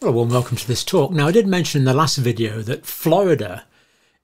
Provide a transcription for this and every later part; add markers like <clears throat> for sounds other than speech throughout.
Well, a warm welcome to this talk. Now, I did mention in the last video that Florida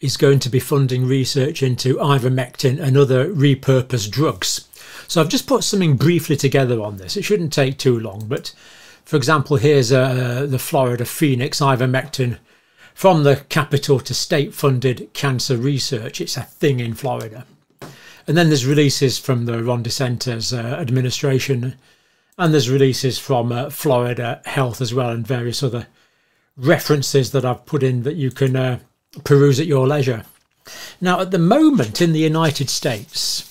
is going to be funding research into ivermectin and other repurposed drugs. So I've just put something briefly together on this. It shouldn't take too long, but for example, here's uh, the Florida Phoenix ivermectin from the Capitol to state funded cancer research. It's a thing in Florida. And then there's releases from the Ron DeSantis uh, administration and there's releases from uh, Florida Health as well, and various other references that I've put in that you can uh, peruse at your leisure. Now, at the moment in the United States,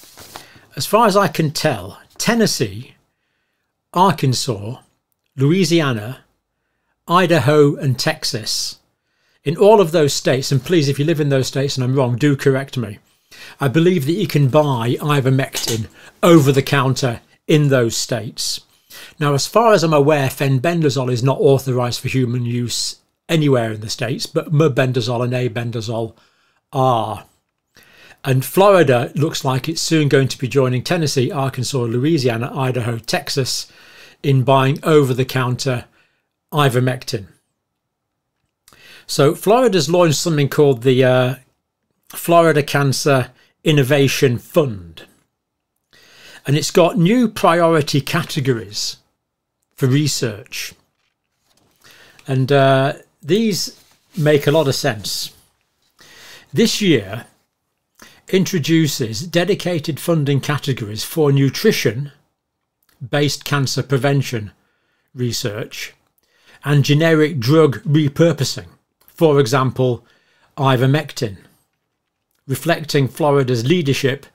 as far as I can tell, Tennessee, Arkansas, Louisiana, Idaho, and Texas, in all of those states, and please, if you live in those states and I'm wrong, do correct me. I believe that you can buy ivermectin over the counter in those states. Now, as far as I'm aware, fenbendazole is not authorised for human use anywhere in the States, but mebendazole and albendazole are. And Florida looks like it's soon going to be joining Tennessee, Arkansas, Louisiana, Idaho, Texas in buying over the counter ivermectin. So Florida's launched something called the uh, Florida Cancer Innovation Fund and it's got new priority categories for research. And uh, these make a lot of sense. This year introduces dedicated funding categories for nutrition based cancer prevention research and generic drug repurposing, for example, ivermectin, reflecting Florida's leadership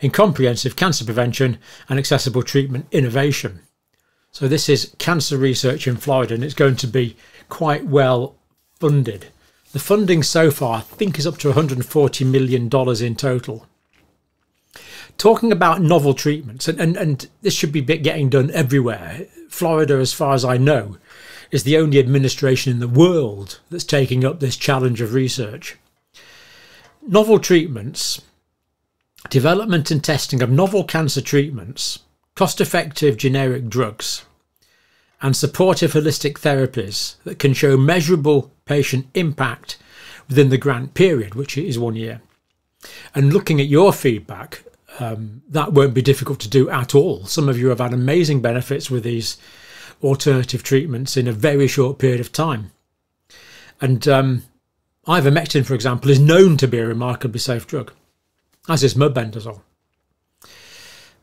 in comprehensive cancer prevention and accessible treatment innovation. So this is cancer research in Florida and it's going to be quite well funded. The funding so far I think is up to $140 million in total. Talking about novel treatments, and, and, and this should be getting done everywhere. Florida, as far as I know, is the only administration in the world that's taking up this challenge of research. Novel treatments development and testing of novel cancer treatments, cost effective generic drugs, and supportive holistic therapies that can show measurable patient impact within the grant period, which is one year. And looking at your feedback, um, that won't be difficult to do at all. Some of you have had amazing benefits with these alternative treatments in a very short period of time. And um, ivermectin, for example, is known to be a remarkably safe drug as is mebendazole.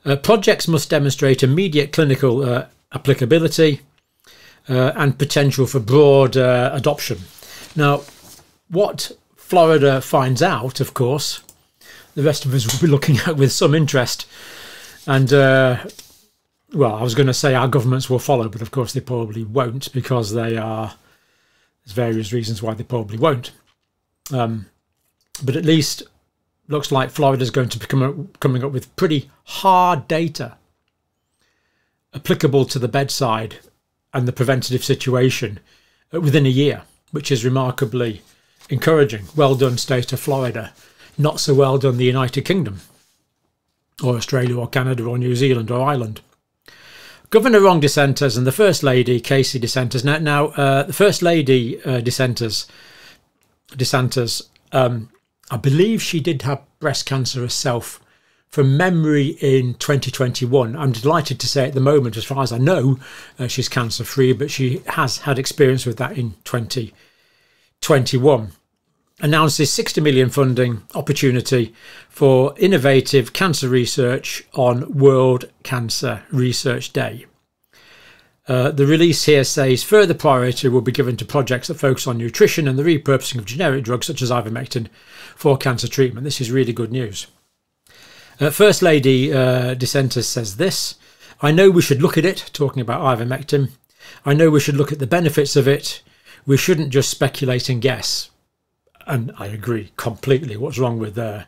Uh, projects must demonstrate immediate clinical uh, applicability uh, and potential for broad uh, adoption. Now, what Florida finds out, of course, the rest of us will be looking <laughs> at with some interest. And, uh, well, I was going to say our governments will follow, but of course they probably won't because they are, there's various reasons why they probably won't. Um, but at least looks like Florida is going to be coming up with pretty hard data applicable to the bedside and the preventative situation within a year, which is remarkably encouraging. Well done, state of Florida. Not so well done, the United Kingdom, or Australia, or Canada, or New Zealand, or Ireland. Governor Ron DeSantis and the First Lady Casey DeSantis. Now, now uh, the First Lady uh, DeSantis um, I believe she did have breast cancer herself from memory in 2021. I'm delighted to say at the moment, as far as I know, uh, she's cancer free, but she has had experience with that in 2021. Announces 60 million funding opportunity for innovative cancer research on World Cancer Research Day. Uh, the release here says further priority will be given to projects that focus on nutrition and the repurposing of generic drugs such as ivermectin for cancer treatment. This is really good news. Uh, First Lady uh, DeSantis says this I know we should look at it, talking about ivermectin. I know we should look at the benefits of it. We shouldn't just speculate and guess. And I agree completely. What's wrong with uh,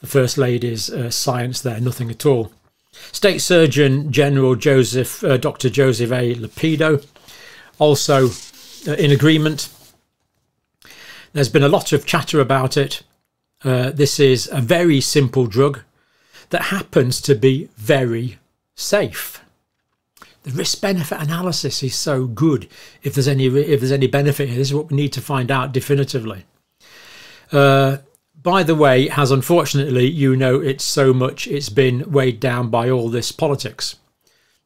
the First Lady's uh, science there? Nothing at all. State Surgeon General Joseph, uh, Dr. Joseph A. Ladapo, also uh, in agreement. There's been a lot of chatter about it. Uh, this is a very simple drug that happens to be very safe. The risk benefit analysis is so good. If there's any if there's any benefit here, this is what we need to find out definitively. Uh, by the way, has unfortunately, you know, it's so much it's been weighed down by all this politics.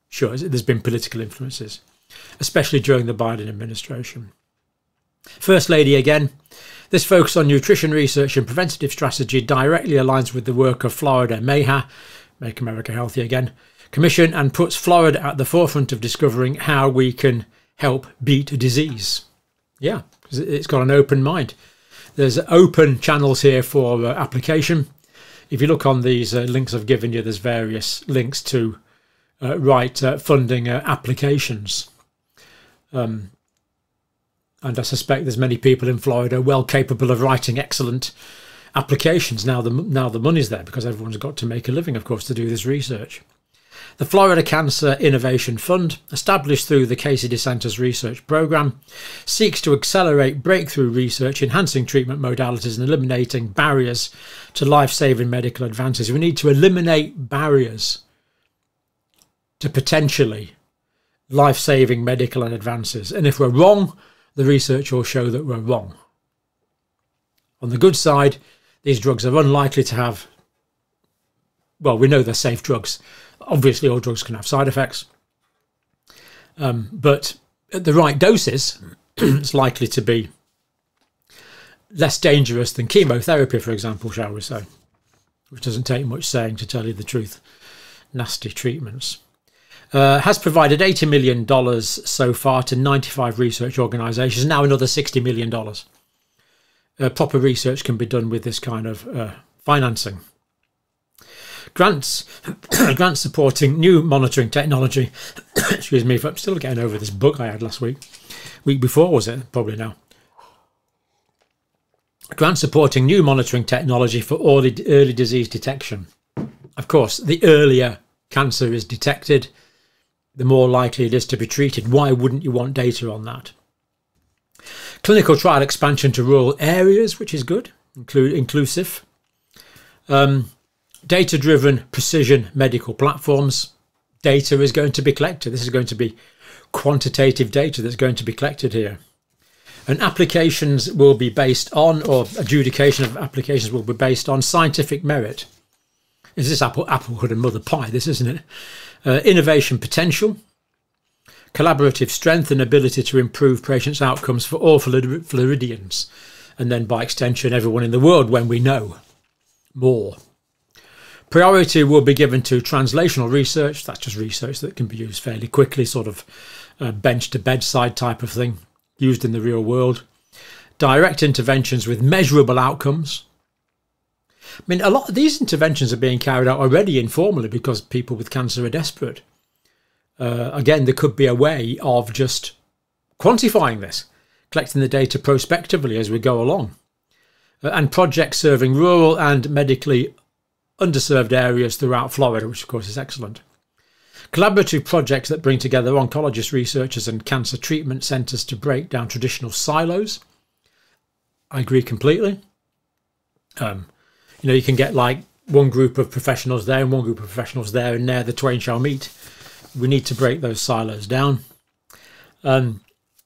Sure, there's been political influences, especially during the Biden administration. First Lady again. This focus on nutrition research and preventative strategy directly aligns with the work of Florida MAHA, Make America Healthy Again, Commission and puts Florida at the forefront of discovering how we can help beat disease. Yeah, it's got an open mind. There's open channels here for uh, application. If you look on these uh, links I've given you, there's various links to uh, write uh, funding uh, applications. Um, and I suspect there's many people in Florida well capable of writing excellent applications now the now the money's there because everyone's got to make a living, of course, to do this research. The Florida Cancer Innovation Fund, established through the Casey DeSantis Research Program, seeks to accelerate breakthrough research, enhancing treatment modalities and eliminating barriers to life-saving medical advances. We need to eliminate barriers to potentially life-saving medical advances. And if we're wrong, the research will show that we're wrong. On the good side, these drugs are unlikely to have, well, we know they're safe drugs Obviously, all drugs can have side effects, um, but at the right doses, <clears throat> it's likely to be less dangerous than chemotherapy, for example, shall we say, which doesn't take much saying to tell you the truth. Nasty treatments. Uh, has provided $80 million so far to 95 research organisations, now another $60 million. Uh, proper research can be done with this kind of uh, financing grants <coughs> grants supporting new monitoring technology. <coughs> Excuse me, if I'm still getting over this bug I had last week. Week before was it? Probably now. Grants supporting new monitoring technology for early, early disease detection. Of course, the earlier cancer is detected, the more likely it is to be treated. Why wouldn't you want data on that? Clinical trial expansion to rural areas, which is good, include inclusive. Um, data driven precision medical platforms. Data is going to be collected. This is going to be quantitative data that's going to be collected here. And applications will be based on, or adjudication of applications will be based on scientific merit. Is this apple, applehood and mother pie? This isn't it. Uh, innovation potential, collaborative strength and ability to improve patients' outcomes for all Floridians, and then by extension, everyone in the world when we know more. Priority will be given to translational research. That's just research that can be used fairly quickly, sort of bench to bedside type of thing, used in the real world. Direct interventions with measurable outcomes. I mean, a lot of these interventions are being carried out already informally because people with cancer are desperate. Uh, again, there could be a way of just quantifying this, collecting the data prospectively as we go along. Uh, and projects serving rural and medically underserved areas throughout Florida, which of course is excellent. Collaborative projects that bring together oncologist researchers and cancer treatment centres to break down traditional silos. I agree completely. Um, you know, you can get like one group of professionals there and one group of professionals there, and there the twain shall meet. We need to break those silos down. Um,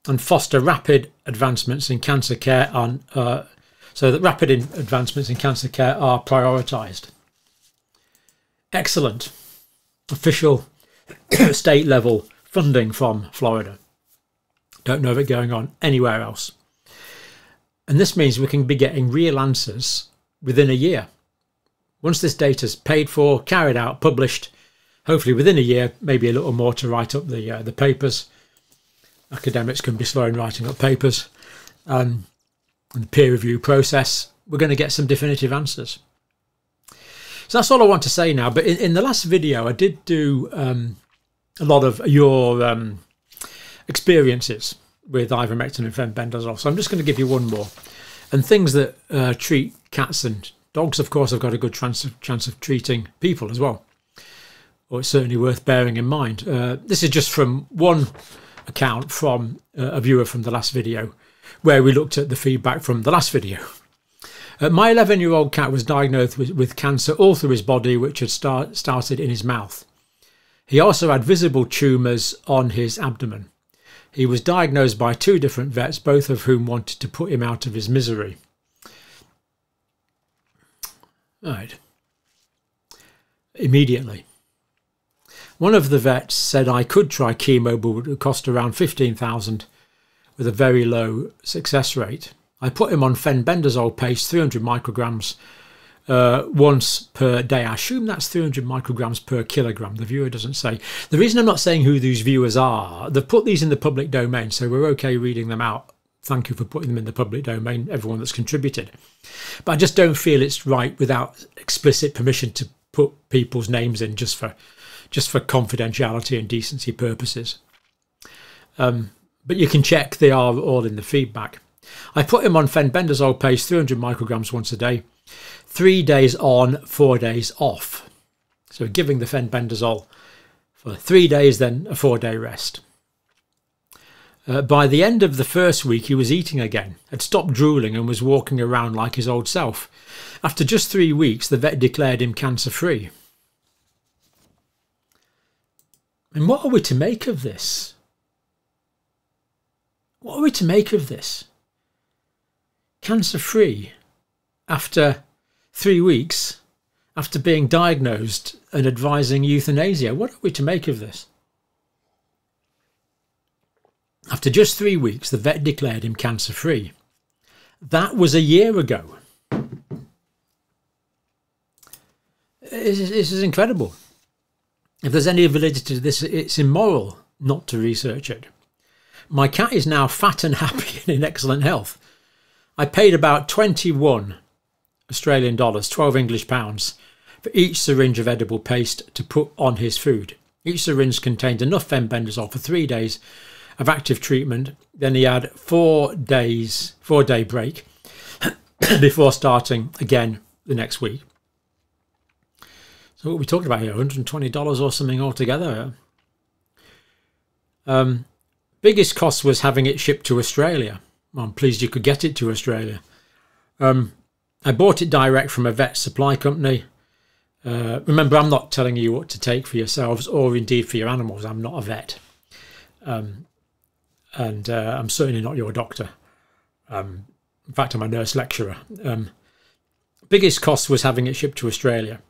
and foster rapid advancements in cancer care on, uh, so that rapid advancements in cancer care are prioritised. Excellent. Official <coughs> state level funding from Florida. Don't know of it going on anywhere else. And this means we can be getting real answers within a year. Once this data is paid for, carried out, published, hopefully within a year, maybe a little more to write up the uh, the papers. Academics can be slow in writing up papers. Um, and the peer review process, we're going to get some definitive answers. So that's all I want to say now. But in, in the last video, I did do um, a lot of your um, experiences with ivermectin and fenbendazole. So I'm just going to give you one more. And things that uh, treat cats and dogs, of course, have got a good chance of, chance of treating people as well. Or it's certainly worth bearing in mind. Uh, this is just from one account from uh, a viewer from the last video where we looked at the feedback from the last video. Uh, my 11 year old cat was diagnosed with, with, cancer all through his body, which had start, started in his mouth. He also had visible tumours on his abdomen. He was diagnosed by two different vets, both of whom wanted to put him out of his misery. Right. Immediately. One of the vets said I could try chemo, but it would cost around 15,000 with a very low success rate. I put him on fenbendazole paste, 300 micrograms uh, once per day. I assume that's 300 micrograms per kilogram. The viewer doesn't say. The reason I'm not saying who these viewers are, they've put these in the public domain, so we're okay reading them out. Thank you for putting them in the public domain, everyone that's contributed. But I just don't feel it's right without explicit permission to put people's names in just for just for confidentiality and decency purposes. Um, but you can check they are all in the feedback. I put him on fenbendazole paste, 300 micrograms once a day three days on, four days off. So giving the fenbendazole for three days, then a four day rest. Uh, by the end of the first week, he was eating again, had stopped drooling and was walking around like his old self. After just three weeks, the vet declared him cancer free. And what are we to make of this? What are we to make of this? Cancer free after three weeks after being diagnosed and advising euthanasia. What are we to make of this? After just three weeks, the vet declared him cancer free. That was a year ago. This is, incredible. If there's any validity to this, it's immoral not to research it. My cat is now fat and <laughs> happy and in excellent health. I paid about 21 Australian dollars, 12 English pounds, for each syringe of edible paste to put on his food. Each syringe contained enough fenbendazole for three days of active treatment. Then he had four days, four day break <coughs> before starting again the next week. So what are we talking about here? $120 or something altogether. Um, biggest cost was having it shipped to Australia. I'm pleased you could get it to Australia. Um, I bought it direct from a vet supply company. Uh, remember, I'm not telling you what to take for yourselves or indeed for your animals. I'm not a vet. Um, and uh, I'm certainly not your doctor. Um, in fact, I'm a nurse lecturer. Um, biggest cost was having it shipped to Australia.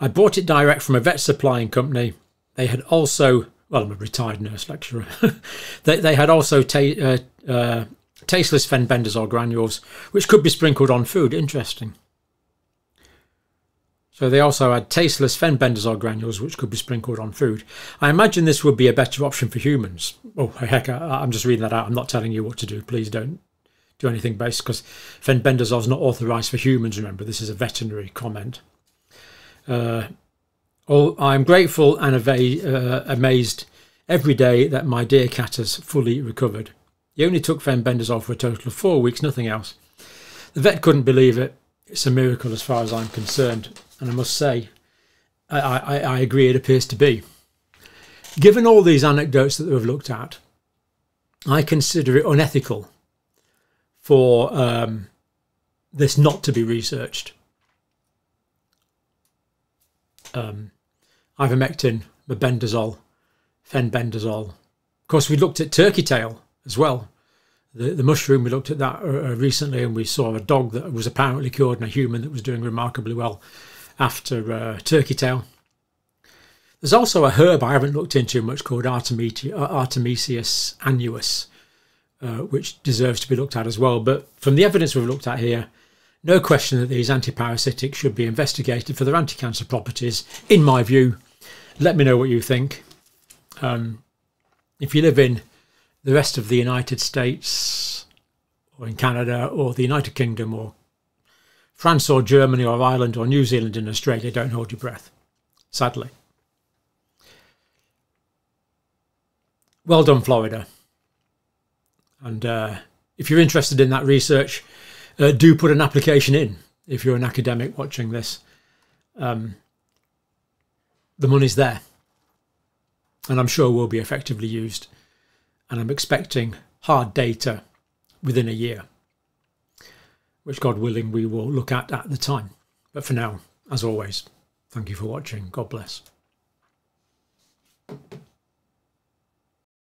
I bought it direct from a vet supplying company. They had also, well, I'm a retired nurse lecturer. <laughs> they, they had also uh, uh, tasteless fenbendazole granules, which could be sprinkled on food. Interesting. So they also had tasteless fenbendazole granules, which could be sprinkled on food. I imagine this would be a better option for humans. Oh, heck, I, am just reading that out. I'm not telling you what to do. Please don't do anything based, because fenbendazole is not authorised for humans, remember. This is a veterinary comment. Uh, oh, I'm grateful and uh, amazed every day that my dear cat has fully recovered. He only took fenbendazole for a total of four weeks, nothing else. The vet couldn't believe it. It's a miracle as far as I'm concerned. And I must say, I, I, I agree it appears to be. Given all these anecdotes that we've looked at, I consider it unethical for um, this not to be researched. Um, ivermectin, mebendazole, fenbendazole. Of course, we looked at turkey tail as well. The, the mushroom, we looked at that uh, uh, recently and we saw a dog that was apparently cured and a human that was doing remarkably well after uh, turkey tail. There's also a herb I haven't looked into much called Artemisia, uh, Artemisius annuus, uh, which deserves to be looked at as well. But from the evidence we've looked at here, no question that these antiparasitics should be investigated for their anti-cancer properties, in my view. Let me know what you think. Um, if you live in the rest of the United States or in Canada or the United Kingdom or France or Germany or Ireland or New Zealand and Australia, don't hold your breath, sadly. Well done, Florida. And uh, if you're interested in that research, uh, do put an application in if you're an academic watching this. Um, the money's there and I'm sure will be effectively used and I'm expecting hard data within a year, which God willing we will look at at the time. But for now, as always, thank you for watching. God bless.